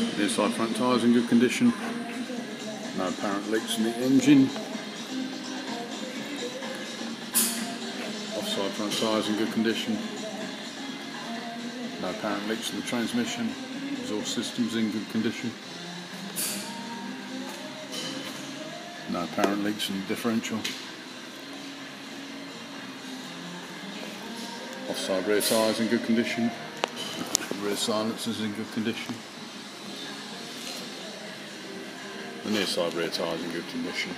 Side front tyres in good condition. No apparent leaks in the engine. Offside front tyres in good condition. No apparent leaks in the transmission. Exhaust systems in good condition. No apparent leaks in the differential. Offside rear tyres in good condition. Rear silencers in good condition. The near side rear tyres in good condition.